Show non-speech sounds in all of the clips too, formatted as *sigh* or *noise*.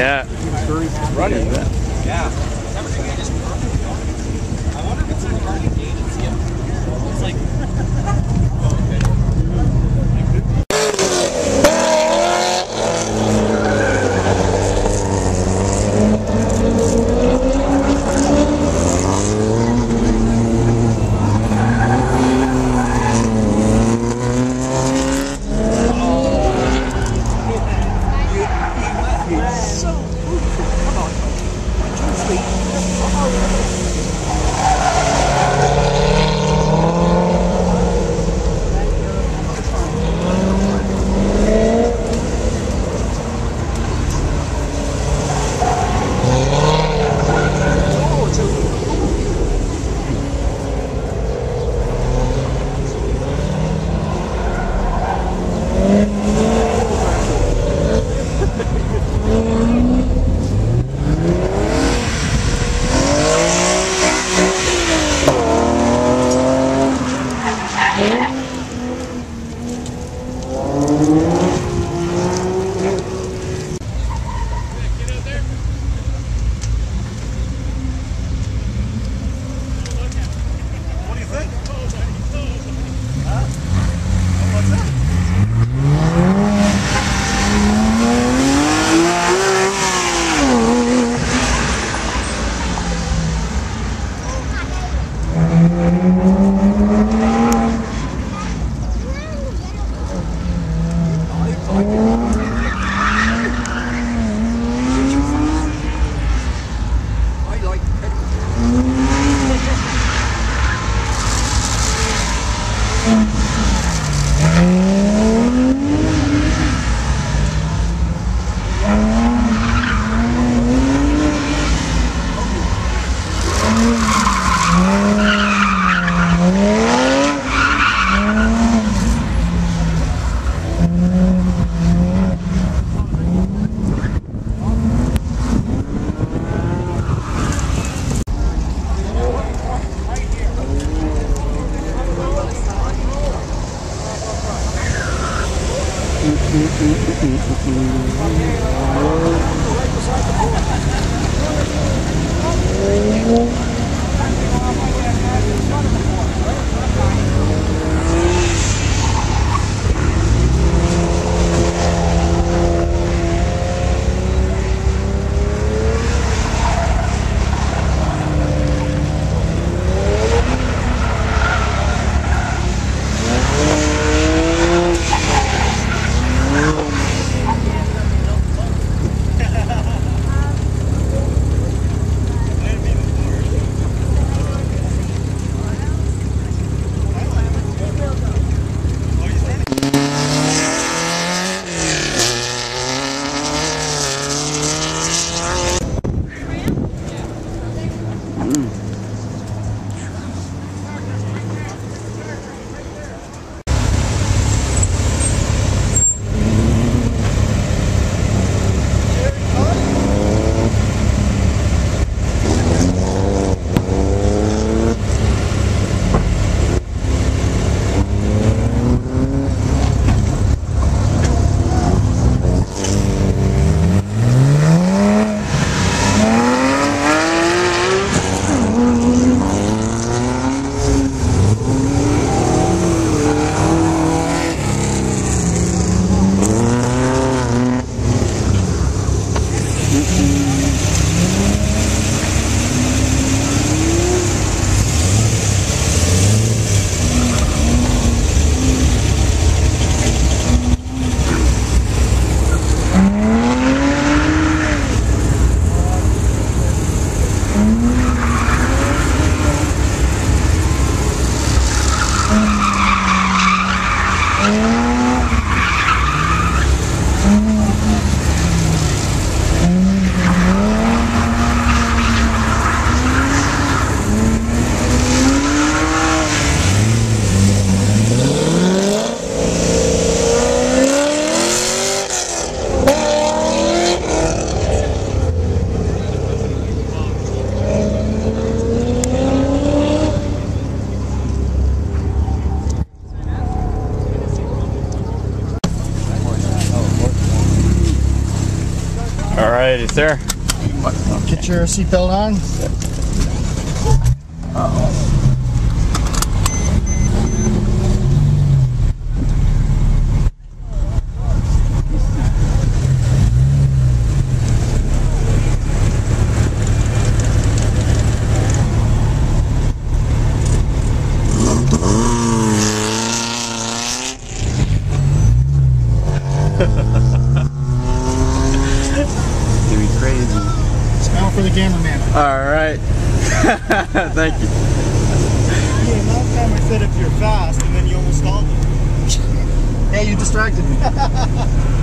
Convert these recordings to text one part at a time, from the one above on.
Yeah. Running. All righty, sir. Get your seatbelt on. Uh -oh. All right. *laughs* Thank you. Yeah, last time I said if you're fast and then you almost stalled me. hey, you distracted me. *laughs*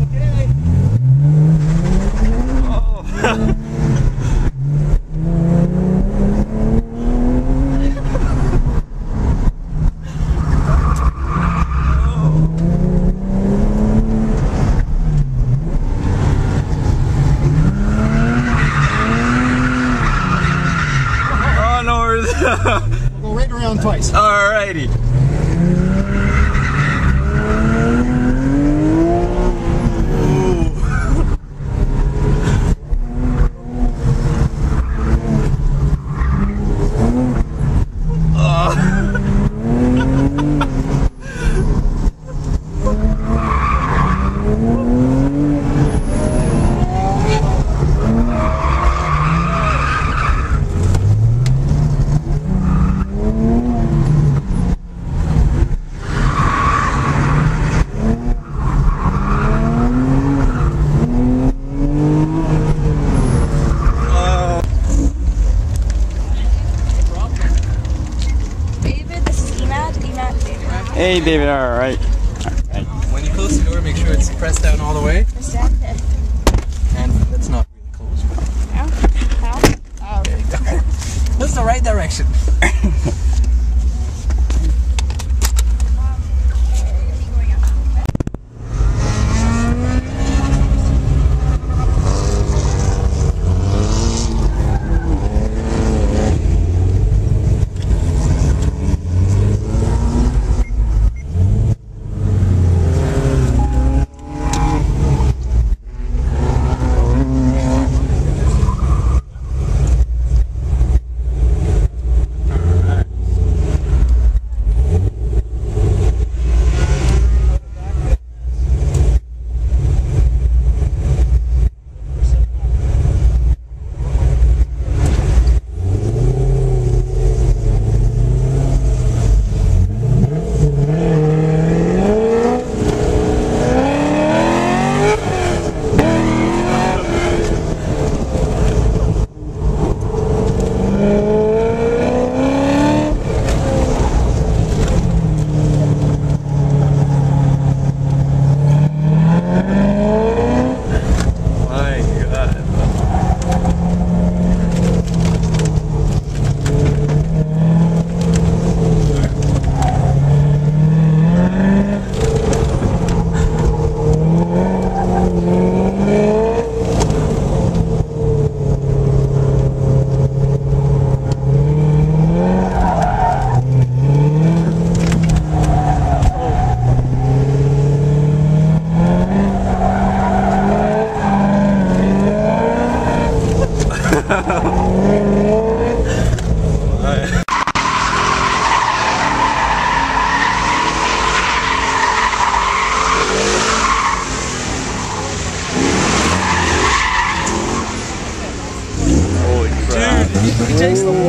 Okay. Oh no. we're- We'll go right around twice. Alrighty. David, this is Emad. Emad, David. Hey, David. All right. When you close the door, make sure it's pressed down all the way. Understand it? And that's not really closed. but- How? How? Oh, There you go. *laughs* That's the right direction. *laughs*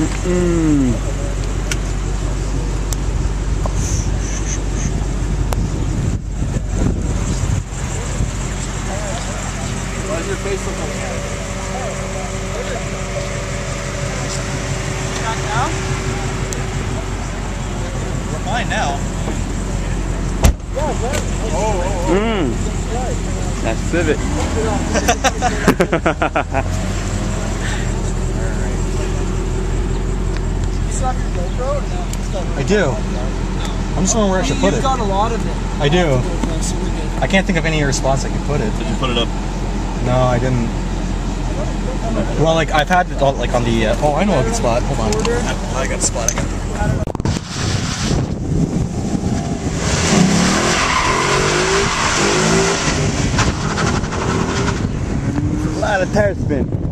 Mm. Why does your face look like? We're fine now. Mm. That's Civic. *laughs* You still have your GoPro or no? I do. I'm just wondering where I should put it. You've got a lot of it. I do. GoPro, so we're good. I can't think of any other spots I could put it. Did you put it up? No, I didn't. Well, like I've had it all, like on the. Uh, oh, I know a good spot. Hold on. I got a spot. I got. A lot of tire spin.